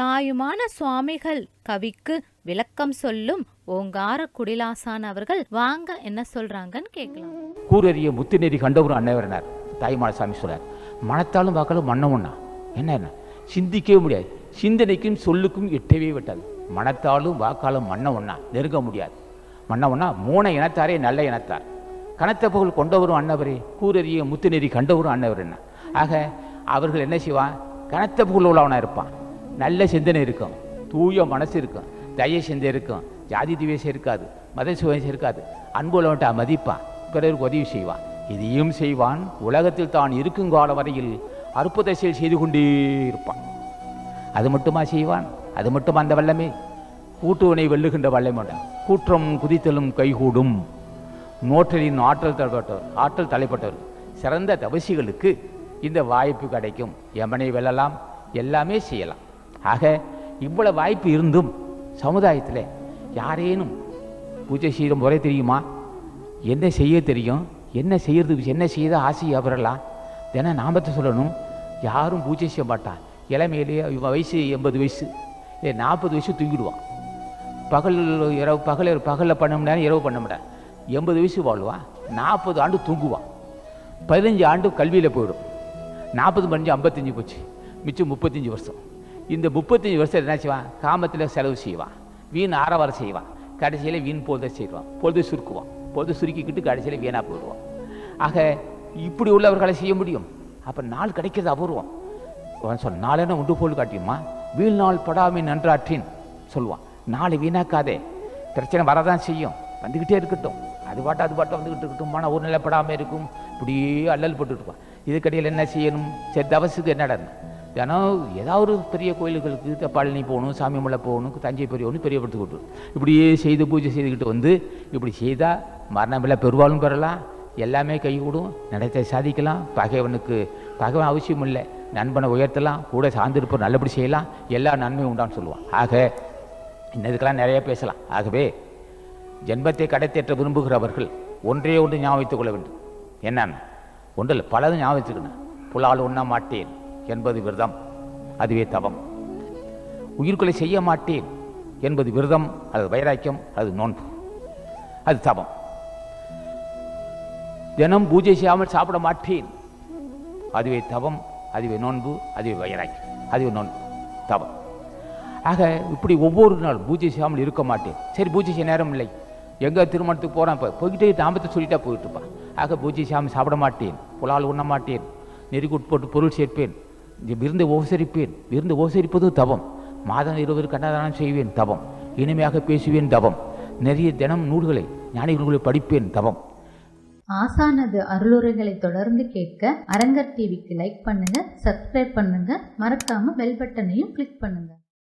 தாயுமான சுவாமிகள் கவிக்கு விளக்கம் சொல்லும் ஓங்கார குடிலாசான் அவர்கள் வாங்க என்ன சொல்றாங்கன்னு கேட்கலாம். கூரறிய முத்துநெறி கண்டவரும் அன்னவரனார் தாய்மான சாமி சொல்றார் மனத்தாலும் வாக்காலும் மன்னவண்ணா என்ன என்ன? சிந்திக்கவே முடியாது. சிந்தனைக்கும் சொல்லுக்கும் எட்டவே விட்டாது மனத்தாலும் வாக்காலும் மன்னவண்ணா நெருங்க முடியாது. மன்னவண்ணா மூணை இனத்தாரே நல்ல இனத்தார். கனத்த புகழ் கொண்டவரும் அன்னவரே கூரறிய முத்துநெறி கண்டவரும் அன்னவர் என்ன? ஆக அவர்கள் என்ன செய்வான்? கனத்த புகழ் உள்ளவனா இருப்பான். நல்ல சிந்தனை இருக்கும். தூய மனசு இருக்கும். தய சிந்தை இருக்கும். ஜாதி திவேசம் இருக்காது. மத சுவேசம் இருக்காது. அன்புள்ளவன்ட்ட மதிப்பான். பிறருக்கு உதவி செய்வான். இதையும் செய்வான். உலகத்தில் தான் இருக்கும் காலம் வரையில் அற்புத செயல் செய்து கொண்டே இருப்பான். அது மட்டுமா செய்வான்? அது மட்டுமா அந்த வல்லமே? கூட்டுவனை வெல்லுகின்ற வல்லமை கூற்றம் குதித்தலும் கைகூடும். நோற்றலின் ஆற்றல் தலைப்பட்டவர் ஆற்றல் தலைப்பட்டவர். சிறந்த தவசிகளுக்கு இந்த வாய்ப்பு கிடைக்கும். எமனை வெல்லலாம்? எல்லாமே செய்யலாம். ஆக இவ்வளவு வாய்ப்பு இருந்தும் சமுதாயத்தில் யாரேனும் பூஜை செய்கிற முறை தெரியுமா? என்ன செய்ய தெரியும்? என்ன செய்கிறது என்ன செய்த ஆசை அவரெல்லாம் தினம் நாமத்தை சொல்லணும். யாரும் பூஜை செய்ய மாட்டான் இளமையிலேயே வயசு எண்பது வயசு. இல்லை நாற்பது வயசு தூங்கிடுவான் பகல் இரவு பகல் பகலில் பண்ண முடியாது இரவு பண்ண முடியாது. எண்பது வயசு வாழ்வான் நாற்பது ஆண்டு தூங்குவான் பதினஞ்சு ஆண்டு கல்வியில் போயிடும். நாற்பது பதினஞ்சு ஐம்பத்தஞ்சு போச்சு. மிச்சம் முப்பத்தஞ்சு வருஷம். இந்த முப்பத்தஞ்சு வருஷம் என்ன செய்வான்? காமத்தில் செலவு செய்வான். வீண் ஆரவாரம் செய்வான். கடைசியில் வீண் பொழுதை செய்வான். பொழுது சுருக்குவான். பொழுது சுருக்கிக்கிட்டு கடைசியில் வீணாக போயிடுவான். ஆக இப்படி உள்ளவர்களை செய்ய முடியும்? அப்போ நாள் கிடைக்கிறது அபூர்வம். அவன் சொல் நாளென உண்டு போல் காட்டியுமா? வீண் நாள் படாமை நன்றாற்றின் சொல்லுவான். நாளை வீணாக்காதே. பிரச்சனை வரதான் செய்யும். வந்துக்கிட்டே இருக்கட்டும். அது பாட்டு அது பாட்டு வந்துக்கிட்டு இருக்கட்டும். மன ஒரு நிலைப்படாமல் இருக்கும். இப்படியே அல்லல் போட்டு இருப்பான். இதுக்கடையில் என்ன செய்யணும்? சரி தவசுக்கு என்ன நடணும் தினம் ஏதாவது ஒரு பெரிய கோயில்களுக்கு பழனி போகணும் சாமிமலை போகணும் தஞ்சை பெரியவனு பெரிய படுத்து இப்படியே செய்து பூஜை செய்துக்கிட்டு வந்து இப்படி செய்தால் மரணமில்லை பெருவாலும் பெறலாம் எல்லாமே கைகூடும் நினைத்த சாதிக்கலாம் பகைவனுக்கு பகைவன் அவசியம் இல்லை நண்பனை உயர்த்தலாம் கூட சார்ந்திருப்போம் நல்லபடி செய்யலாம் எல்லா நன்மையும் உண்டான்னு சொல்லுவான். ஆக இன்னதுக்கெல்லாம் நிறைய பேசலாம். ஆகவே ஜென்மத்தை கடைத்தேற்ற விரும்புகிறவர்கள் ஒன்றே ஒன்று ஞாபகத்துக் கொள்ள வேண்டும். என்னன்னு ஒன்றில் பலதும் ஞாபகம் வச்சுக்கணும் புலால் உண்ண மாட்டேன். என்பது விரதம் அதுவே தவம். உயிர்களை செய்ய மாட்டேன் என்பது விரதம் அல்லது வைராக்கியம் அது நோன்பு அது தவம். தினம் பூஜை செய்யாமல் சாப்பிட மாட்டேன். அதுவே தவம் அதுவே நோன்பு அதுவே வைராக்கியம் அதுவே நோன்பு தவம். ஆக இப்படி ஒவ்வொரு நாள் பூஜை செய்யாமல் இருக்க மாட்டேன். சரி பூஜை செய்ய நேரம் இல்லை. எங்கே திருமணத்துக்கு போகிறான் இப்போ போய்கிட்டே தாமத்தை சொல்லிட்டா போயிட்டு இருப்பான் ஆக பூஜை செய்யாமல் சாப்பிட மாட்டேன். புலால் உண்ண மாட்டேன். நெருக்கி உட்பட்டு பொருள் சேர்ப்பேன். விருந்து உபசரிப்பேன். விருந்து உபசரிப்பது தவம். மாதம் இருவர் கண்ணதானம் செய்வேன் தவம். இனிமையாக பேசுவேன் தவம். நிறைய தினம் நூல்களை ஞானிகள் நூல்களை படிப்பேன் தவம். ஆசானது அருளுரைகளை தொடர்ந்து கேட்க அரங்கர் டிவிக்கு லைக் பண்ணுங்க சப்ஸ்கிரைப் பண்ணுங்க. மறக்காம பெல் பட்டனையும் கிளிக் பண்ணுங்க.